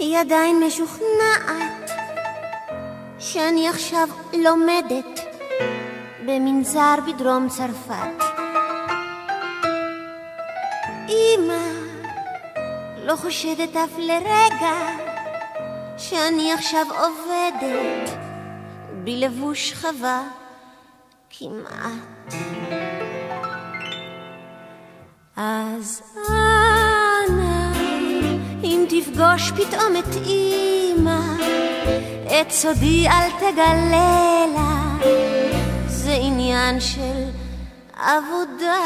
היא עדיין משוכנעת שאני עכשיו לומדת במנזר בדרום צרפת. אמא לא חושדת אף לרגע שאני עכשיו עובדת בלבוש חווה כמעט. אז תפגוש פתאום את אמא, את סודי אל תגלה לה, זה עניין של עבודה.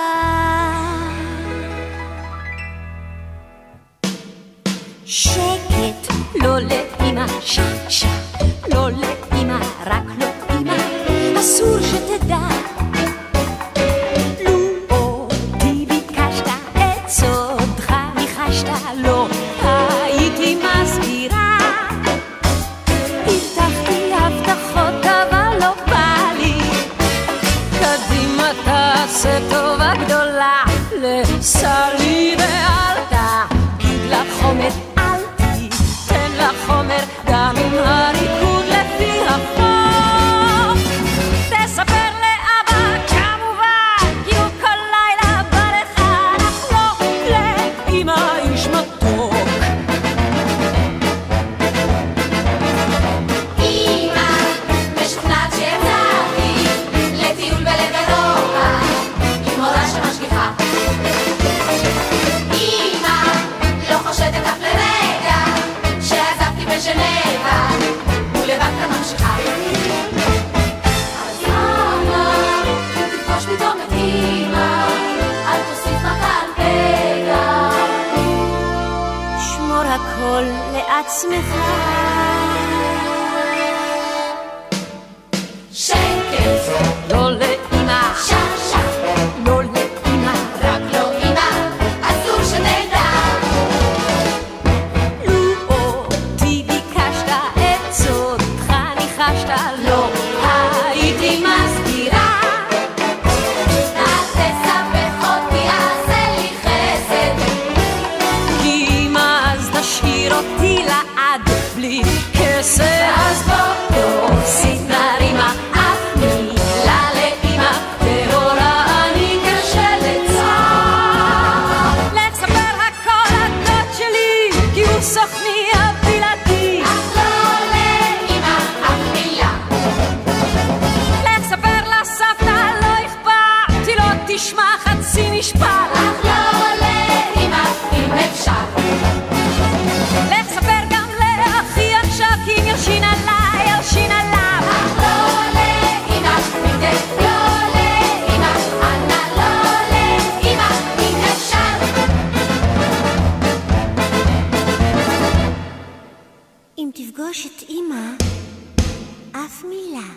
שקט, לא לאמא, שה, שה, לא לאמא, רק לא אמא, אסור שתדע. תעשה טובה גדולה לסלי ואל תגיד לחומר, אל הכל לעצמך. שקט, לא לאמא, לא לאמא, רק לא אמא, אסור שתדע. לו אותי ביקשת את סודך ניחשת, לא הייתי מסגירה. תשמע חצי משפט. אך לא לאמא אם אפשר. לך ספר גם לאחי עכשיו, כי אם ירשין עליי, ירשין עליו. אך לא לאמא אם ת- לא לאמא, אנא לא אם. אם תפגוש את אמא, אף מילה.